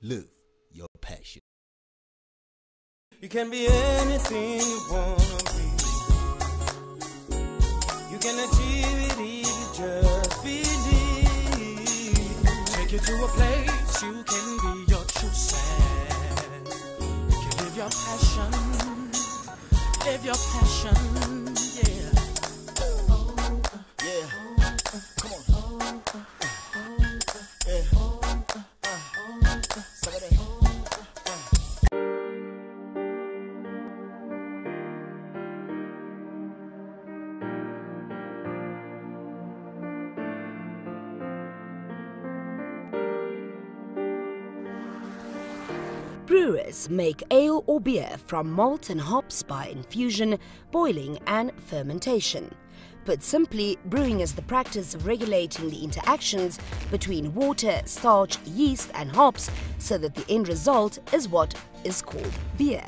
Live your passion. You can be anything you wanna be. You can achieve it if you just believe. Take you to a place you can be your true self. You can live your passion, live your passion, yeah. Make ale or beer from malt and hops by infusion, boiling, and fermentation. Put simply, brewing is the practice of regulating the interactions between water, starch, yeast, and hops so that the end result is what is called beer.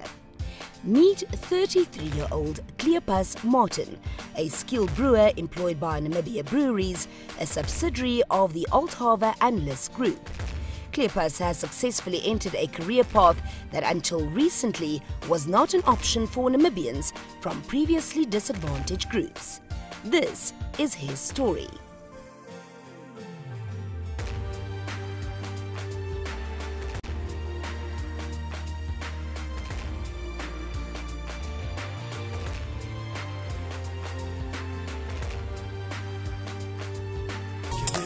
Meet 33-year-old Kleopas Martin, a skilled brewer employed by Namibia Breweries, a subsidiary of the Ohlthaver and List Group. Kleopas has successfully entered a career path that until recently was not an option for Namibians from previously disadvantaged groups. This is his story.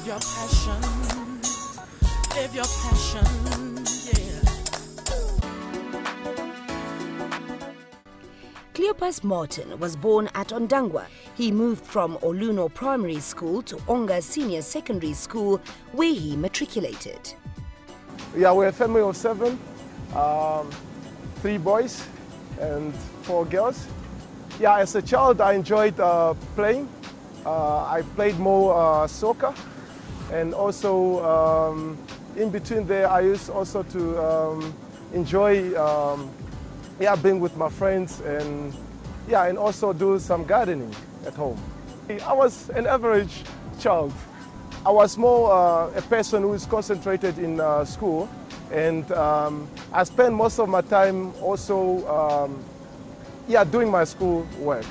Your passion, live your passion, yeah. Kleopas Martin was born at Ondangwa. He moved from Oluno Primary School to Onga Senior Secondary School, where he matriculated. Yeah, we're a family of seven, um, three boys and four girls. Yeah, as a child, I enjoyed uh, playing. Uh, I played more uh, soccer, and also um, in between there, I used also to um, enjoy, um, yeah, being with my friends and yeah, and also do some gardening at home. I was an average child. I was more uh, a person who is concentrated in uh, school, and um, I spend most of my time also, um, yeah, doing my school work.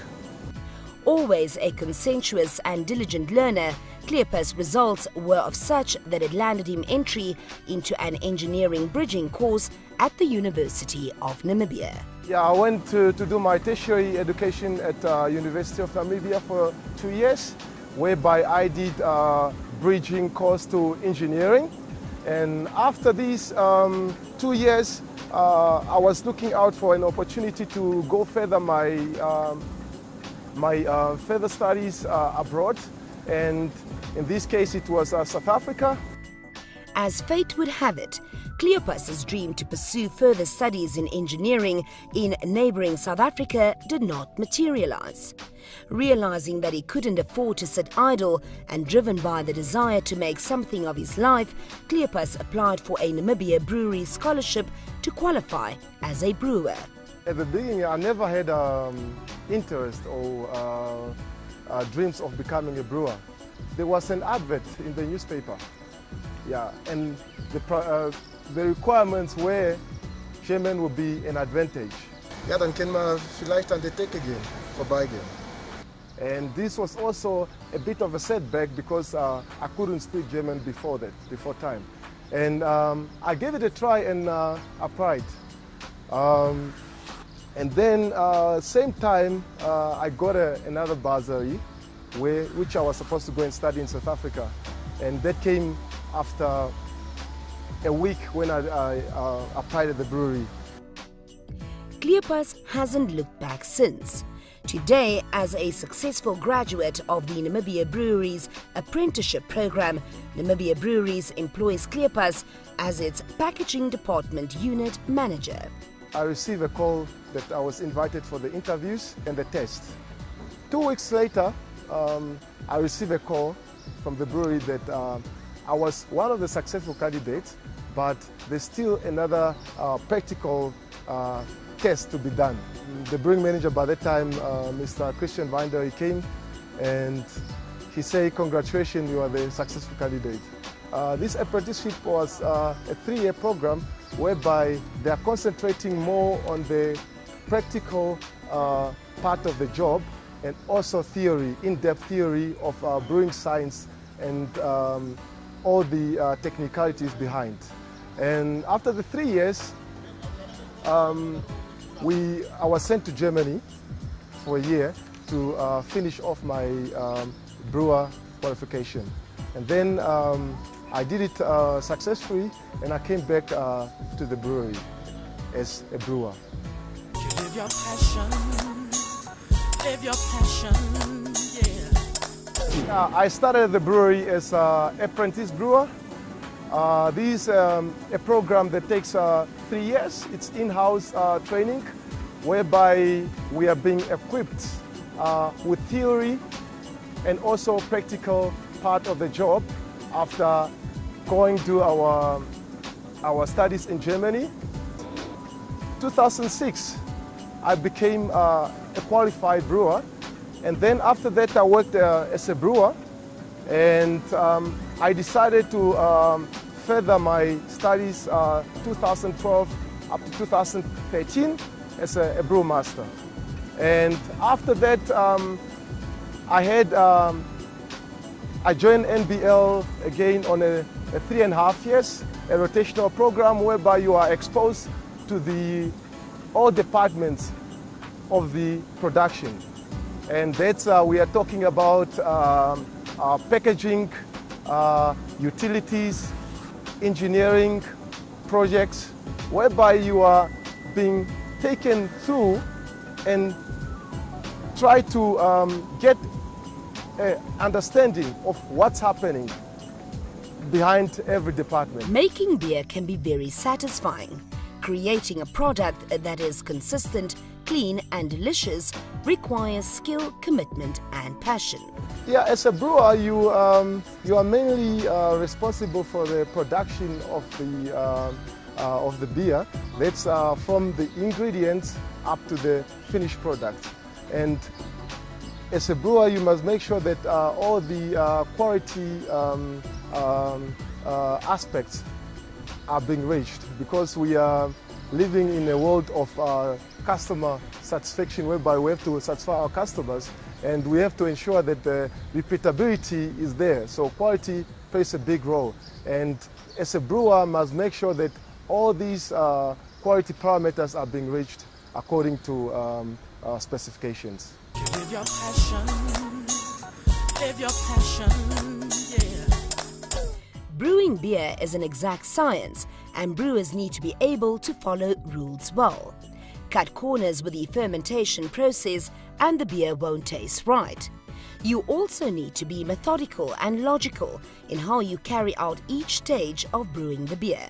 Always a conscientious and diligent learner, Kleopas' results were of such that it landed him entry into an engineering bridging course at the University of Namibia. Yeah, I went to, to do my tertiary education at uh, University of Namibia for two years, whereby I did uh, bridging course to engineering. And after these um, two years, uh, I was looking out for an opportunity to go further my, um, my uh, further studies uh, abroad. And in this case, it was uh, South Africa. As fate would have it, Kleopas's dream to pursue further studies in engineering in neighboring South Africa did not materialize. Realizing that he couldn't afford to sit idle and driven by the desire to make something of his life, Kleopas applied for a Namibia Brewery scholarship to qualify as a brewer. At the beginning, I never had um, interest or uh, uh, dreams of becoming a brewer. There was an advert in the newspaper, yeah, and the, uh, the requirements were German would be an advantage. Ja, dan kan man vielleicht teken gaan, voorbij gaan. And this was also a bit of a setback because uh, I couldn't speak German before that, before time. And um, I gave it a try and uh, applied. Um, and then, uh, same time, uh, I got a, another bursary, where, which I was supposed to go and study in South Africa. And that came after a week when I, I uh, applied at the brewery. Kleopas hasn't looked back since. Today, as a successful graduate of the Namibia Breweries apprenticeship program, Namibia Breweries employs Kleopas as its packaging department unit manager. I received a call that I was invited for the interviews and the test. Two weeks later, um, I received a call from the brewery that uh, I was one of the successful candidates, but there's still another uh, practical uh, test to be done. The brewing manager by that time, uh, Mr. Christian Winder, he came and he said, congratulations, you are the successful candidate. Uh, this apprenticeship was uh, a three-year program whereby they are concentrating more on the practical uh, part of the job and also theory, in-depth theory of uh, brewing science and um, all the uh, technicalities behind. And after the three years, um, we, I was sent to Germany for a year to uh, finish off my um, brewer qualification. And then um, I did it uh, successfully and I came back uh, to the brewery as a brewer. You live your passion, live your passion, yeah. Uh, I started the brewery as an apprentice brewer. Uh, this is um, a program that takes uh, three years. It's in-house uh, training whereby we are being equipped uh, with theory and also practical part of the job after going to our, our studies in Germany. 2006, I became uh, a qualified brewer and then after that I worked uh, as a brewer and um, I decided to um, further my studies uh, 2012 up to 2013 as a, a brewmaster. And after that, um, I had um, I joined NBL again on a, a, three and a half years, a rotational program whereby you are exposed to the all departments of the production. And that's uh, we are talking about um, uh, packaging, uh, utilities, engineering projects, whereby you are being taken through and try to um, get an understanding of what's happening behind every department. Making beer can be very satisfying. Creating a product that is consistent, clean and delicious requires skill, commitment and passion. Yeah, as a brewer, you, um, you are mainly uh, responsible for the production of the, uh, uh, of the beer. That's uh, from the ingredients up to the finished product. And as a brewer, you must make sure that uh, all the uh, quality um, um, aspects are being reached because we are living in a world of uh, customer satisfaction whereby we have to satisfy our customers and we have to ensure that the repeatability is there. So quality plays a big role and as a brewer must make sure that all these uh, quality parameters are being reached according to um, uh, specifications. Live your passion, live your passion. Brewing beer is an exact science and brewers need to be able to follow rules well. Cut corners with the fermentation process and the beer won't taste right. You also need to be methodical and logical in how you carry out each stage of brewing the beer.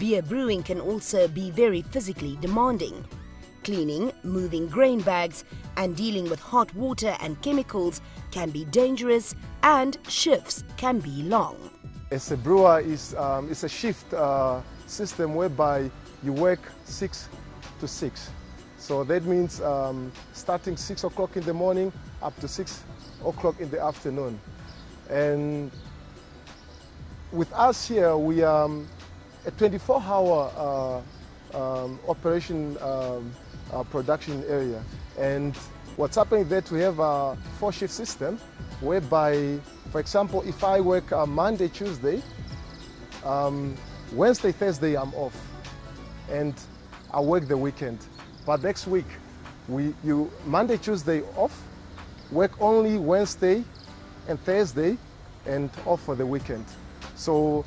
Beer brewing can also be very physically demanding. Cleaning, moving grain bags and dealing with hot water and chemicals can be dangerous and shifts can be long. As a brewer, is um, it's a shift uh, system whereby you work six to six. So that means um, starting six o'clock in the morning up to six o'clock in the afternoon. And with us here, we are um, a 24-hour uh, um, operation um, uh, production area. And what's happening that we have a four-shift system whereby, for example, if I work uh, Monday, Tuesday, um, Wednesday, Thursday, I'm off. And I work the weekend. But next week, we, you Monday, Tuesday off, work only Wednesday and Thursday, and off for the weekend. So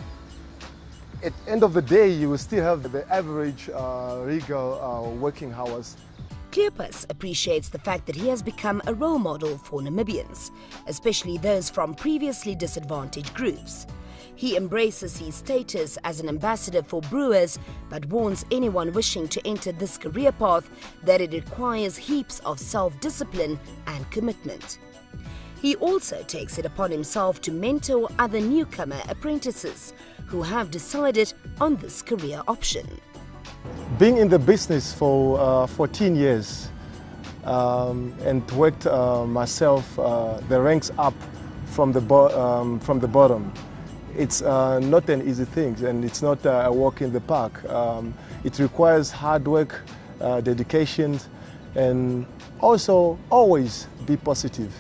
at the end of the day, you will still have the average uh, legal uh, working hours. Kleopas appreciates the fact that he has become a role model for Namibians, especially those from previously disadvantaged groups. He embraces his status as an ambassador for brewers, but warns anyone wishing to enter this career path that it requires heaps of self-discipline and commitment. He also takes it upon himself to mentor other newcomer apprentices who have decided on this career option. Being in the business for uh, 14 years um, and worked uh, myself uh, the ranks up from the, um, from the bottom, it's uh, not an easy thing and it's not a walk in the park. Um, it requires hard work, uh, dedication, and also always be positive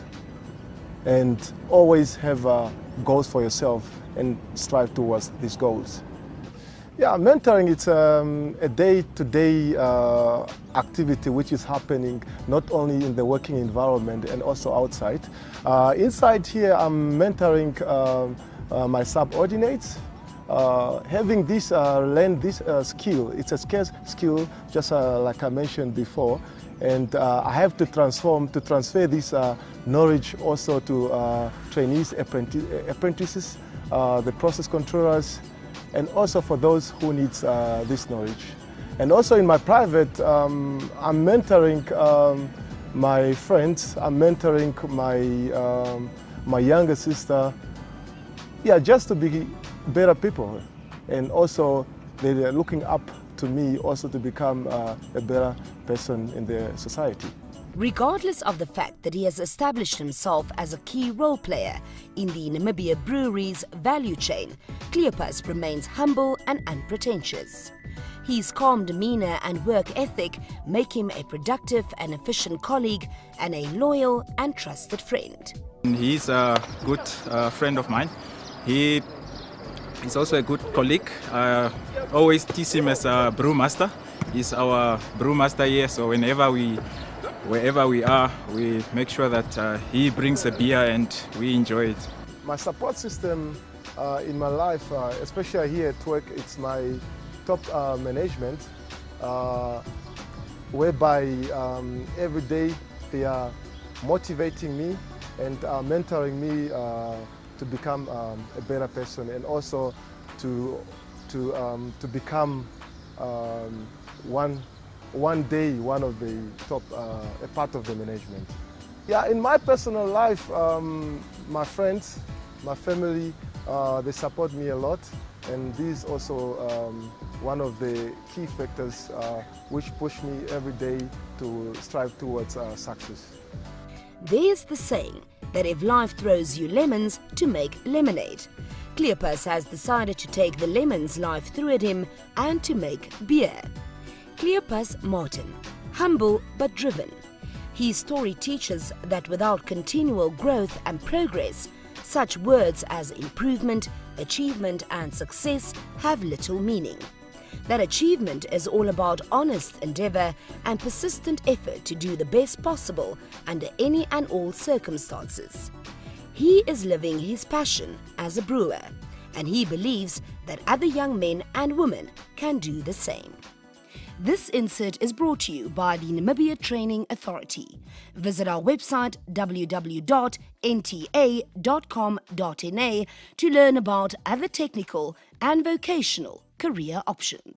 and always have uh, goals for yourself and strive towards these goals. Yeah, mentoring it's um, a day-to-day uh, activity which is happening not only in the working environment and also outside. Uh, inside here, I'm mentoring um, uh, my subordinates. Uh, having this uh, learn this uh, skill, it's a scarce skill, just like I mentioned before, and I have to transform to transfer this knowledge also to trainees, apprentices, the process controllers, and also for those who need uh, this knowledge. And also in my private, um, I'm mentoring um, my friends, I'm mentoring my, um, my younger sister, yeah, just to be better people. And also they're looking up to me also to become uh, a better person in the society. Regardless of the fact that he has established himself as a key role player in the Namibia brewery's value chain, Kleopas remains humble and unpretentious. His calm demeanor and work ethic make him a productive and efficient colleague and a loyal and trusted friend. He's a good uh, friend of mine. He is also a good colleague. I always tease him as a brewmaster. He's our brewmaster here, so whenever we wherever we are, we make sure that uh, he brings a beer and we enjoy it. My support system uh, in my life, uh, especially here at work, it's my top uh, management, uh, whereby um, every day they are motivating me and uh, mentoring me to become um, a better person and also to, to, um, to become um, one one day one of the top, uh, a part of the management. Yeah, in my personal life, um, my friends, my family, uh, they support me a lot and this is also um, one of the key factors uh, which push me every day to strive towards uh, success. There's the saying that if life throws you lemons, to make lemonade. Kleopas has decided to take the lemons life threw at him and to make beer. Kleopas Martin, humble but driven. His story teaches that without continual growth and progress, such words as improvement, achievement and success have little meaning. That achievement is all about honest endeavour and persistent effort to do the best possible under any and all circumstances. He is living his passion as a brewer and he believes that other young men and women can do the same. This insert is brought to you by the Namibia Training Authority. Visit our website www.nta.com.na to learn about other technical and vocational career options.